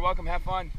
You're welcome. Have fun.